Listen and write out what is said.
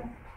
Okay.